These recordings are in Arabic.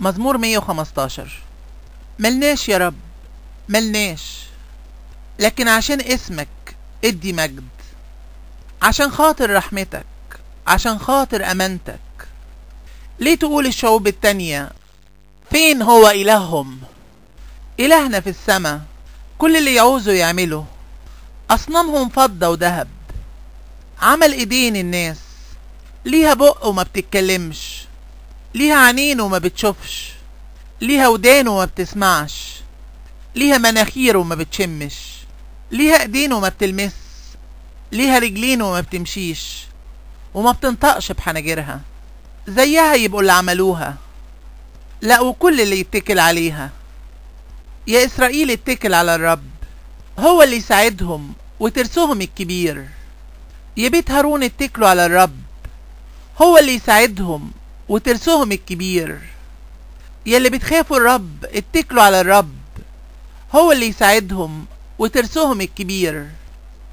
مزمور 115 ملناش يا رب. ملناش. لكن عشان اسمك ادي مجد. عشان خاطر رحمتك. عشان خاطر أمانتك. ليه تقول الشعوب التانية فين هو إلههم؟ إلهنا في السماء. كل اللي يعوزه يعمله. أصنامهم فضة وذهب عمل إيدين الناس. ليها بق وما بتتكلمش. ليها عينين وما بتشوفش ليها ودان وما بتسمعش ليها مناخير وما بتشمش ليها ايدين وما بتلمس ليها رجلين وما بتمشيش وما بتنطقش بحناجرها زيها يبقوا اللي عملوها لا وكل اللي يتكل عليها. يا إسرائيل اتكل على الرب هو اللي يساعدهم وترسهم الكبير. يا بيت هارون اتكلوا على الرب هو اللي يساعدهم وترسهم الكبير. يا اللي بتخافوا الرب اتكلوا على الرب. هو اللي يساعدهم وترسهم الكبير.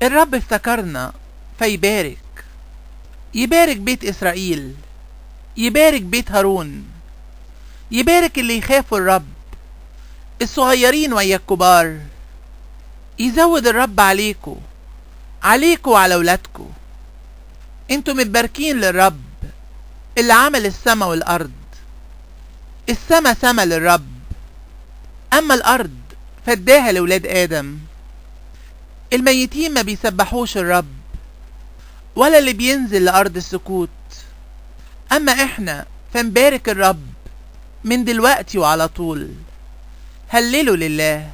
الرب افتكرنا فيبارك. يبارك بيت إسرائيل. يبارك بيت هارون. يبارك اللي يخافوا الرب. الصغيرين ويا الكبار. يزود الرب عليكو. عليكو وعلى ولادكو أنتوا متباركين للرب. اللي عمل السما والأرض. السما سما للرب. أما الأرض فداها لولاد آدم. الميتين ما بيسبحوش الرب ولا اللي بينزل لأرض السكوت. أما إحنا فنبارك الرب من دلوقتي وعلى طول. هللوا لله.